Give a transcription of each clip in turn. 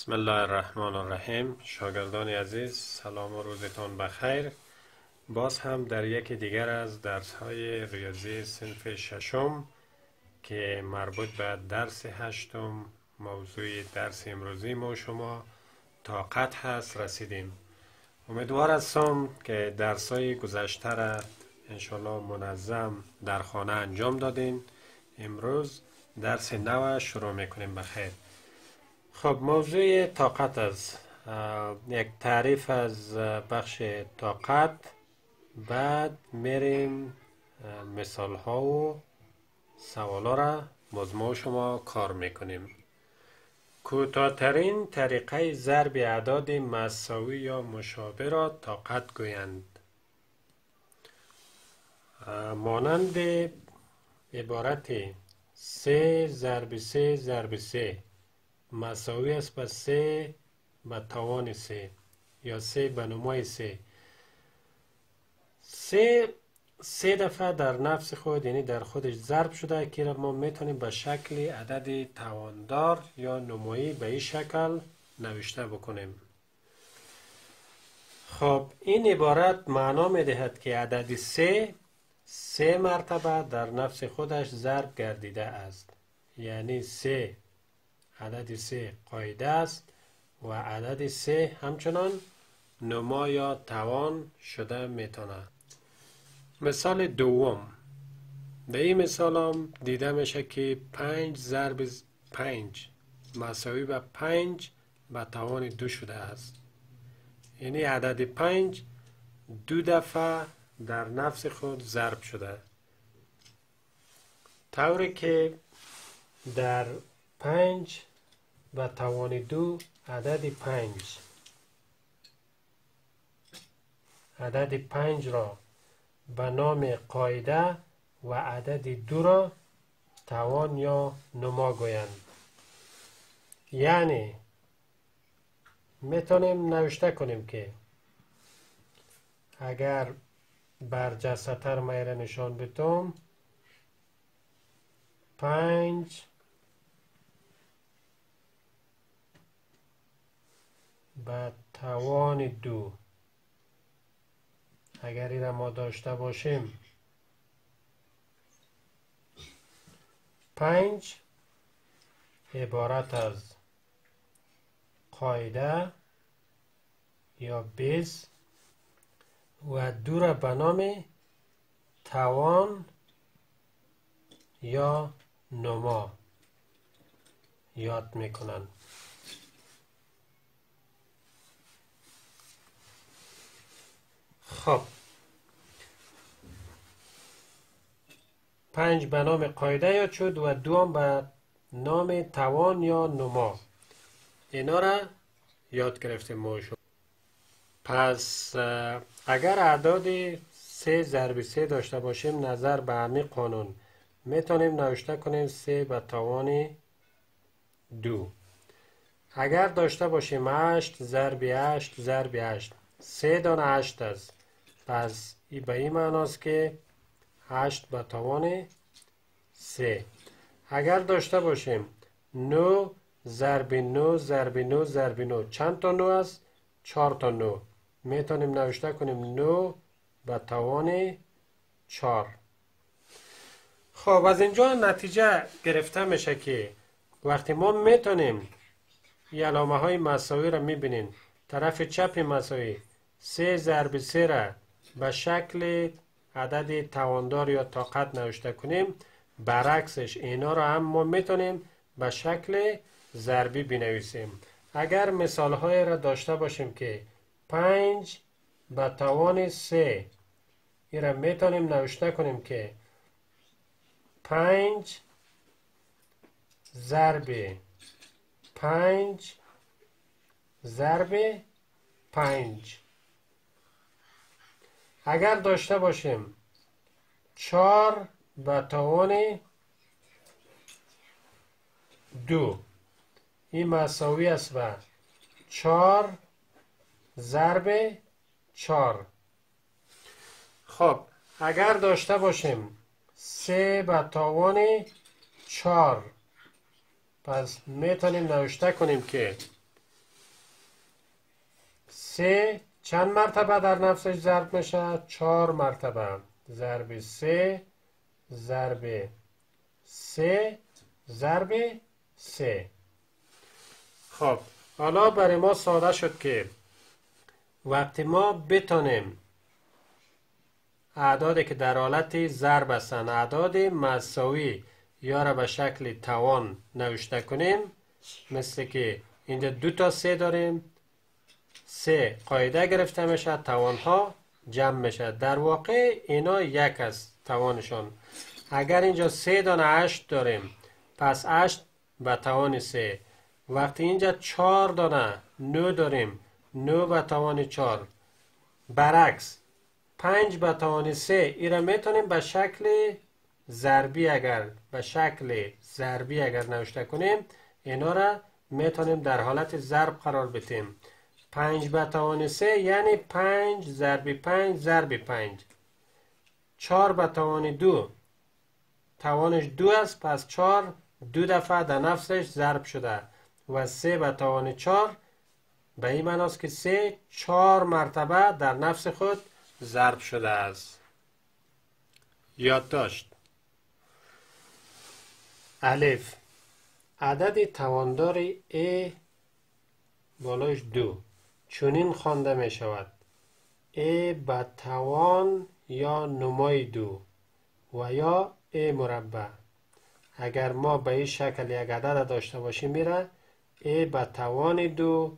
بسم الله الرحمن الرحیم شاگردان عزیز سلام و روزتان بخیر. باز هم در یکی دیگر از درس های ریاضی صنف ششم که مربوط به درس هشتم موضوع درس امروزی ما شما طاقت هست رسیدیم. امیدوار هستم که درس های گذشته را انشالله منظم در خانه انجام دادین. امروز درس نو شروع می‌کنیم. بخیر. خب موضوع طاقت از یک تعریف از بخش طاقت. بعد میریم مثال ها و سوال ها را مزموع شما کار می‌کنیم. کوتاهترین طریقه ضرب اعداد مساوی یا مشابه را طاقت گویند. مانند عبارت سه ضرب سه ضرب سه. مساوی است به سه به توان سه یا سه به نمای سه. سه سه دفعه در نفس خود یعنی در خودش ضرب شده که ما می‌تونیم به شکل عدد تواندار یا نمایی به این شکل نوشته بکنیم. خب این عبارت معنا می‌دهد که عدد سه سه مرتبه در نفس خودش ضرب گردیده است. یعنی سه عدد سه قاعده است و عدد سه همچنان نما یا توان شده می‌تونه. مثال دوم. به این مثال هم دیده میشه که پنج ضرب پنج مساوی به پنج به توان دو شده است. یعنی عدد پنج دو دفعه در نفس خود ضرب شده. طوری که در پنج و توان دو عدد پنج. عدد پنج را به نام قاعده و عدد دو را توان یا نما گویند. یعنی می‌تونیم نوشته کنیم که اگر برجستر میره نشان بتوم پنج به توان دو. اگر این ما داشته باشیم. پنج عبارت از قاعده یا بیز و دو را به توان یا نما. یاد می‌کنند خب. پنج به نام قاعده یاد شد و دوم به نام توان یا نما. اینا را یاد گرفتیم ما شد پس اگر اعداد سه ضرب سه داشته باشیم نظر به همین قانون. می‌تونیم نوشته کنیم سه به توان دو. اگر داشته باشیم هشت ضرب هشت ضرب هشت. سه دانه هشت است. پس ای به این معناست که هشت به توان سه. اگر داشته باشیم نو ضرب نو ضرب نو ضرب نو چند تا نو است؟ چهار تا نو. می‌تونیم نوشته کنیم نو به توان چهار. خب از اینجا نتیجه گرفته میشه که وقتی ما می‌تونیم علامه های مساوی را می‌بینیم. طرف چپ مساوی سه ضرب سه را به شکل عدد تواندار یا طاقت نوشته کنیم. برعکسش اینا رو هم ما می‌تونیم به شکل ضربی بنویسیم. اگر مثال های را داشته باشیم که پنج به توان سه این را می‌تونیم نوشته کنیم که پنج ضرب پنج ضرب پنج. اگر داشته باشیم چهار به توان دو. این مساوی است به چهار ضرب چهار. خب اگر داشته باشیم سه به توان چهار پس می‌تونیم نوشته کنیم که سه چند مرتبه در نفسش ضرب میشه؟ چهار مرتبه. ضرب سه ضرب سه ضرب سه. خب حالا برای ما ساده شد که وقتی ما بتانیم اعدادی که در حالت ضرب هستند اعداد مساوی یا را به شکل توان نوشته کنیم مثل که اینجا دو تا سه داریم سه قاعده گرفته میشه توان ها جمع میشه. در واقع اینا یک است توانشان. اگر اینجا سه دانه هشت داریم پس هشت به توان سه. وقتی اینجا چهار دانه نو داریم نو به توان چهار. برعکس پنج به توان سه. ای را می‌تونیم به شکل ضربی اگر به شکل ضربی اگر نوشته کنیم اینا را می‌تونیم در حالت ضرب قرار بدیم. پنج به سه یعنی پنج ضرب پنج ضرب پنج. چهار به توان دو. توانش دو است پس چهار دو دفعه در نفسش ضرب شده. و سه به توان چهار. به این معناست که سه چهار مرتبه در نفس خود ضرب شده است. یادداشت. الف. عدد تواندار A بالایش دو. چونین خوانده می شود A به توان یا نمای دو و یا A مربع. اگر ما به این شکل یک عدد داشته باشیم میره A به توان دو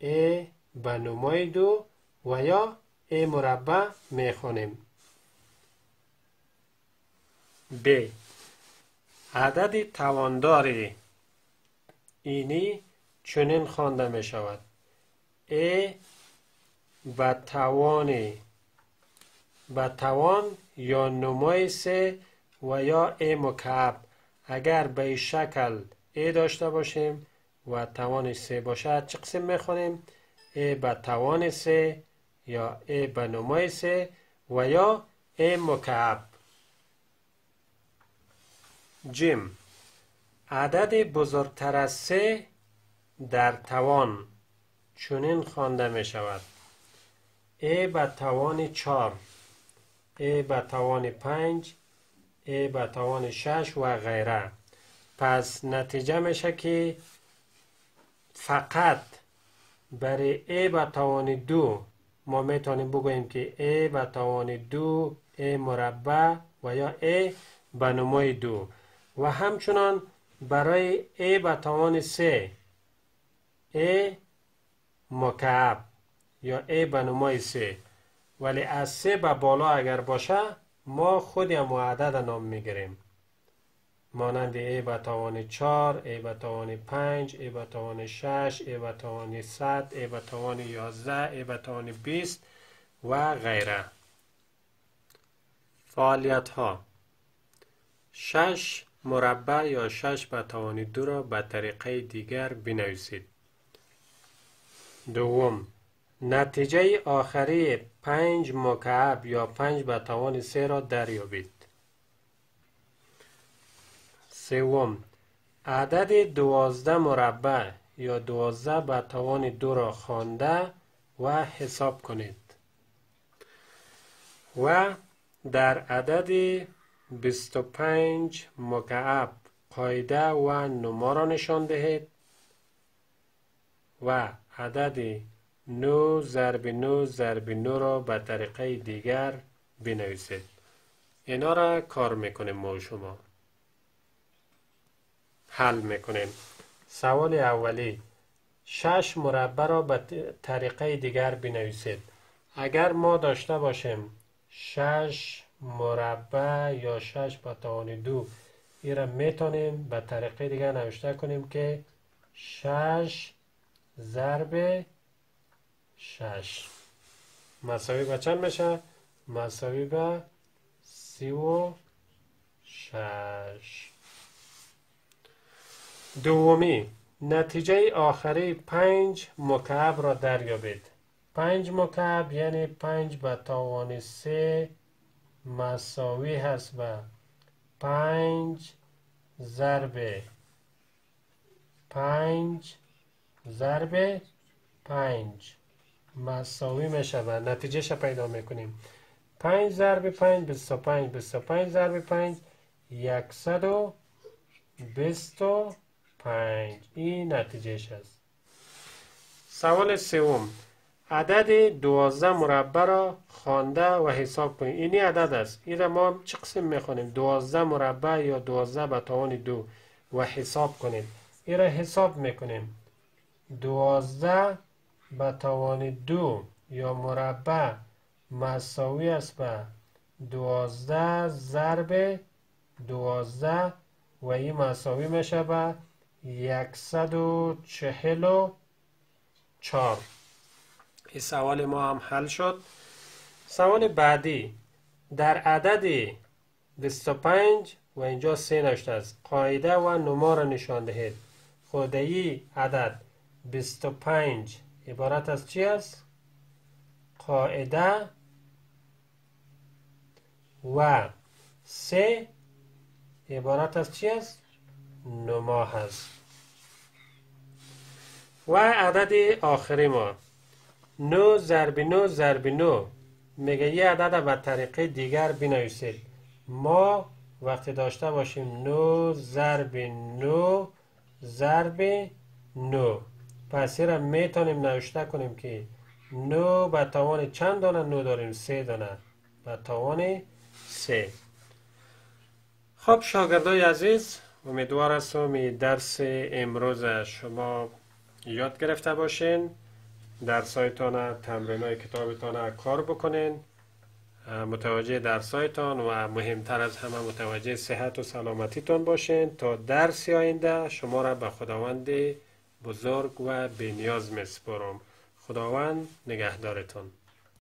A به نمای دو و یا A مربع می‌خوانیم. ب. عدد تواندار اینی چنین خوانده می شود ا به توان. توان یا نمای سه و یا ا مکعب. اگر به شکل ا داشته باشیم و توان سه باشد چه قسم می‌خوانیم ا به توان سه یا ا به نمای سه و یا ا مکعب. جیم. عدد بزرگتر از سه در توان. چنین خوانده می شود. A به توان چار a به توان پنج a به توان شش و غیره. پس نتیجه میشه که فقط برای a به توان دو ما می‌تونیم بگوییم که a به توان دو a مربع و یا a به نمای دو. و همچنان برای A به توان 3 A مکعب یا A به نمای 3 ولی از 3 به بالا اگر باشه ما خودی هم عدد نام می‌گیریم. مانند A به توان 4 A به توان 5 A به توان 6 A به توان 100 A به توان 11 A به توان 20 و غیره. فعالیت ها 6 مربع یا شش به توان دو را به طریقه دیگر بنویسید. دوم نتیجه آخری پنج مکعب یا پنج به توان سه را دریابید. سوم عدد دوازده مربع یا دوازده به توان دو را خوانده و حساب کنید. و در عدد 25 مکعب قاعده و نما را نشان دهید و عدد 9 ضرب 9 ضرب 9 را به طریقه دیگر بنویسید. اینا را کار می‌کنیم ما شما. حل می‌کنیم. سوال اولی شش مربع را به طریقه دیگر بنویسید. اگر ما داشته باشیم شش مربع یا شش به توان دو این را می‌تونیم به طریقه دیگه نوشته کنیم که شش ضرب شش. مساوی به چند میشه؟ مساوی به سی و شش. دومی نتیجه آخری پنج مکعب را دریابید. پنج مکعب یعنی پنج به توان سه. مساوی هست به پنج. ضرب پنج ضرب پنج. مساوی می شود نتیجه پیدا می‌کنیم. پنج ضرب پنج بیست و پنج بیست و پنج ضرب پنج یکصد و بیست و پنج. این نتیجهش است سوال سوم. عدد دوازده مربع را خوانده و حساب کنیم اینی عدد است. این را ما چه قسم می‌خوانیم دوازده مربع یا دوازده به توان دو. و حساب کنیم این را حساب می‌کنیم. دوازده به توان دو یا مربع مساوی است به دوازده ضرب دوازده و این مساوی میشه به یکصد و چهل و چار این سوال ما هم حل شد. سوال بعدی. در عدد 25 و اینجا سه نشته است. قاعده و نما را نشان دهید. خودی عدد. 25 عبارت از چی است؟ قاعده و. سه. عبارت از چی است؟ نما هست. و عدد آخری ما. نو ضرب نو ضرب نو. میگه یه عدد به طریقه دیگر بنویسید. ما وقتی داشته باشیم نو ضرب نو ضرب نو. پس را می‌تونیم نوشته کنیم که نو به توان چند دانه نو داریم؟ سه دانه. به توان سه. خب شاگردای عزیز امیدوار هستم درس امروز شما یاد گرفته باشین درسایتان تمرین های کتابتان کار بکنین. متوجه درسایتان و مهمتر از همه متوجه صحت و سلامتیتان باشین. تا درسی آینده شما را به خداوند بزرگ و بینیاز میسپارم خداوند نگهدارتان